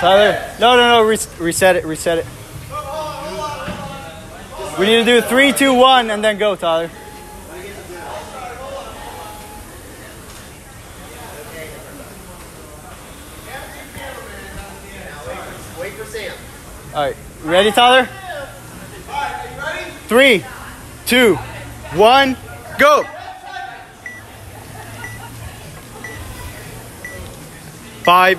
Tyler, no, no, no, res- reset it, reset it. We need to do three, two, one, and then go, Tyler. All right, ready, Tyler? Three, two, one, go. Five,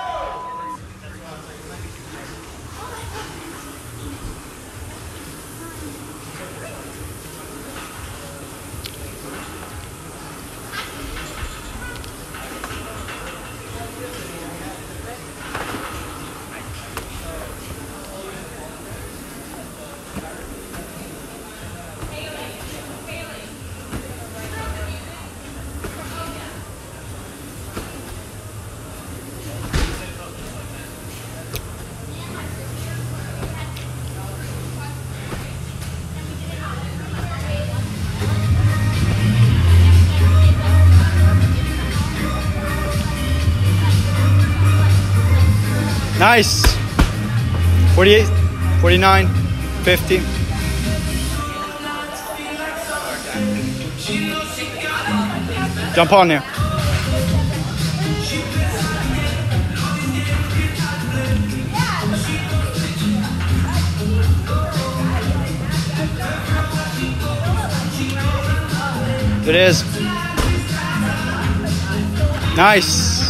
Nice. 48, 49, 50. Jump on there. It is. Nice.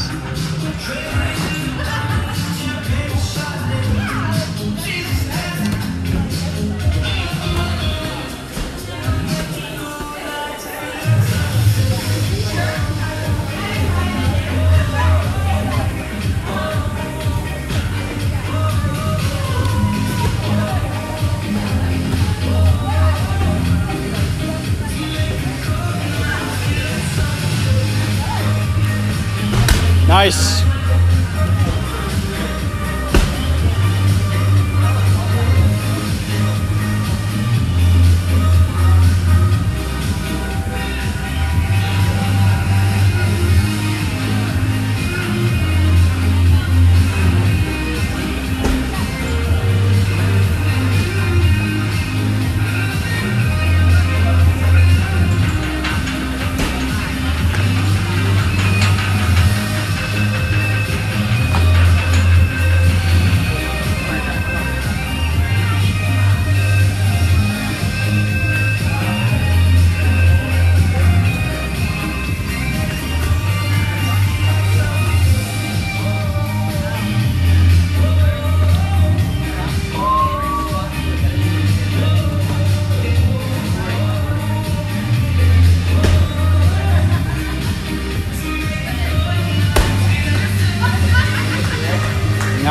Nice.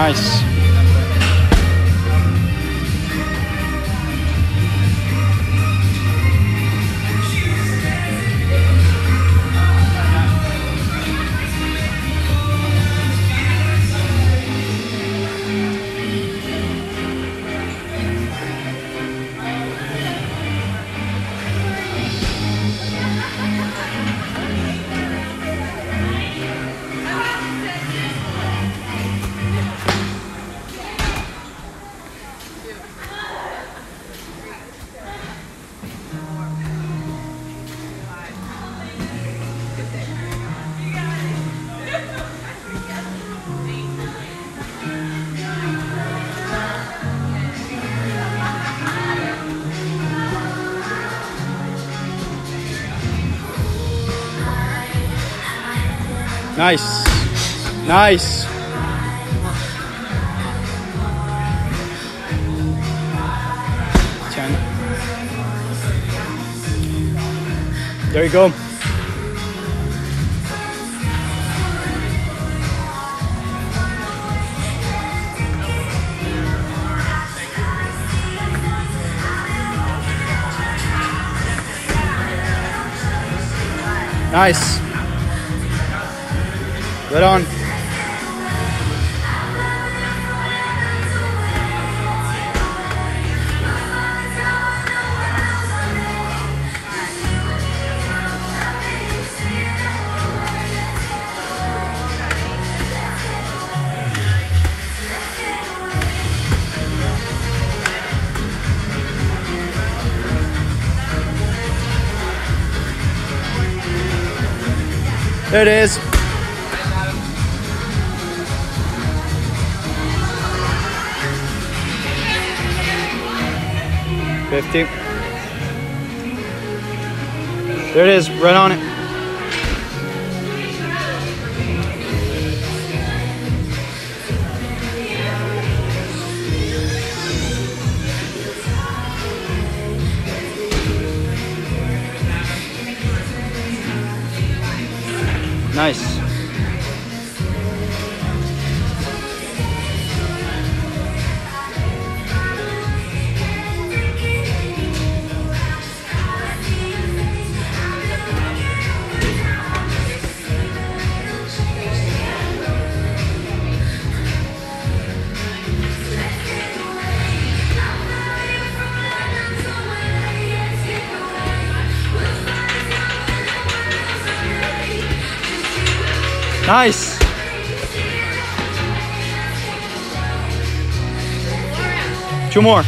Nice. Nice. Nice. Ten. There you go. Nice. Good on. There it is. Fifty. There it is, right on it. Nice. Nice. Two more.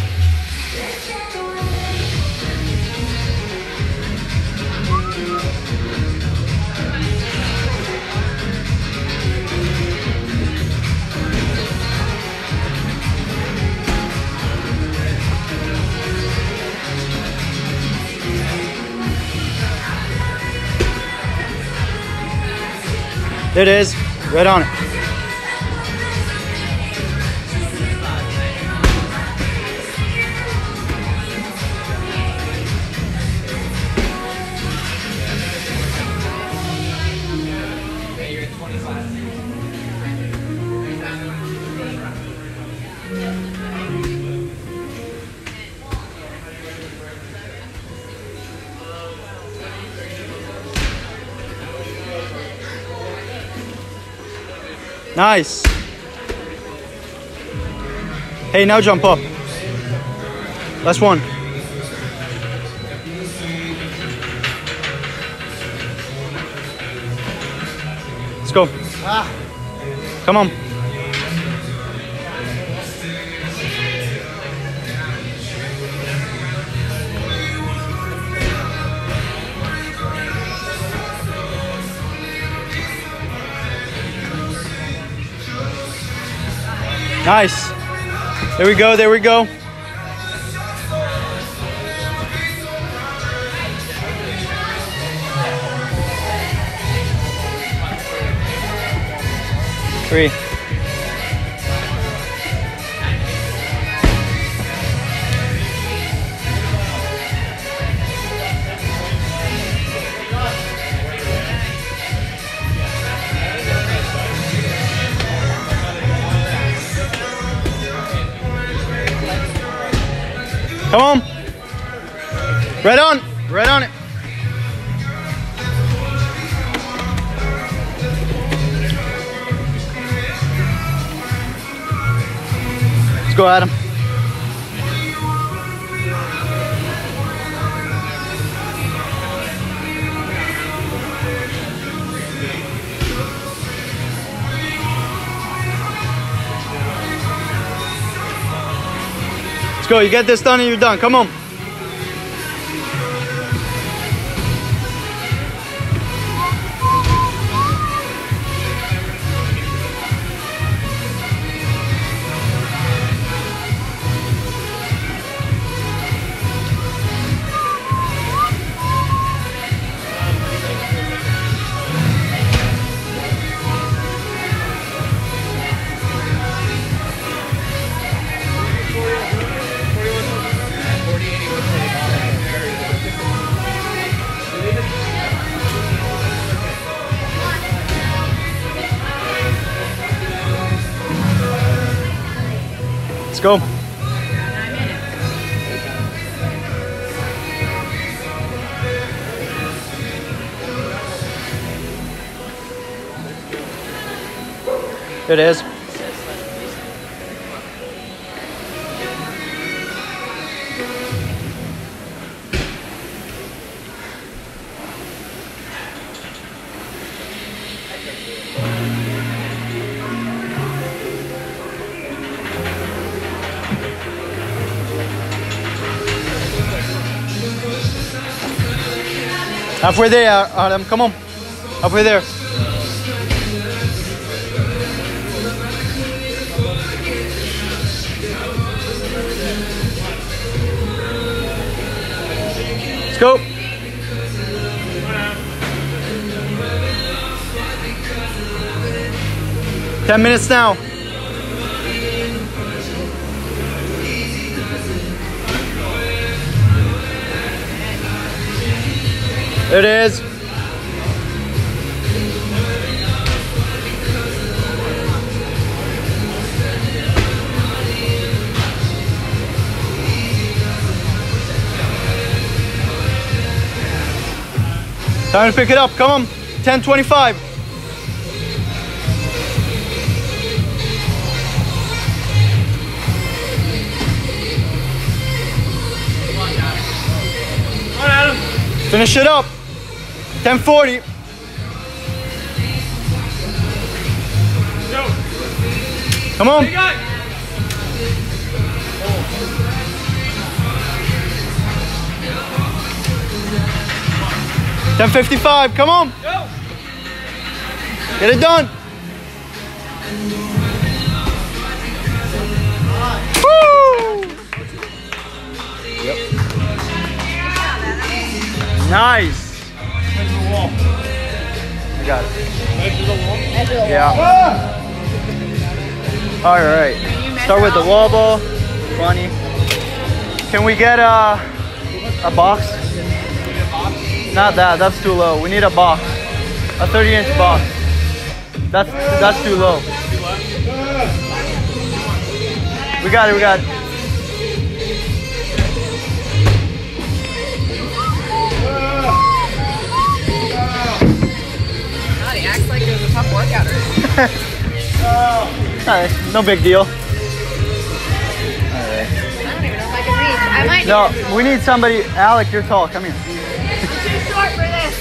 There it is, right on it. Nice. Hey, now jump up. Last one. Let's go. Ah. Come on. Nice. There we go, there we go. Three. Come on. Right on. Right on it. Let's go, Adam. Go. You get this done and you're done. Come on. Go. It is. Halfway there, uh, Adam. Come on. Halfway there. Let's go. Ten minutes now. There it is. Time to pick it up. Come on. 1025. Come on, Adam. Finish it up. 1040. Come on. Ten fifty-five. Come on. Get it done. Woo! Yep. Nice. The wall. I got it. Head to the wall. Yeah. Ah! All right. Start with the wall ball. Funny. Can we get a a box? Not that. That's too low. We need a box. A 30 inch box. That's that's too low. We got it. We got it. Alright, no big deal. Might No, we need somebody. Alec, you're tall. Come here. I'm too short for this.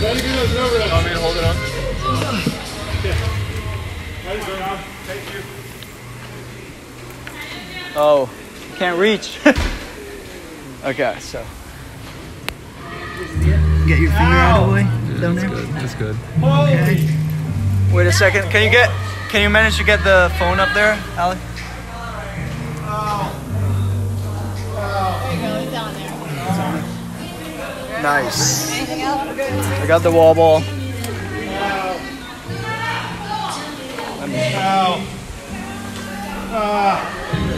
Want me to hold it on? Thank you. Oh, can't reach. okay, so. Get your finger out of the way down there? Good. That's good. Okay. Wait a second. Can you get? Can you manage to get the phone up there, Ali? Nice. I got the wall ball. Ow. Ow.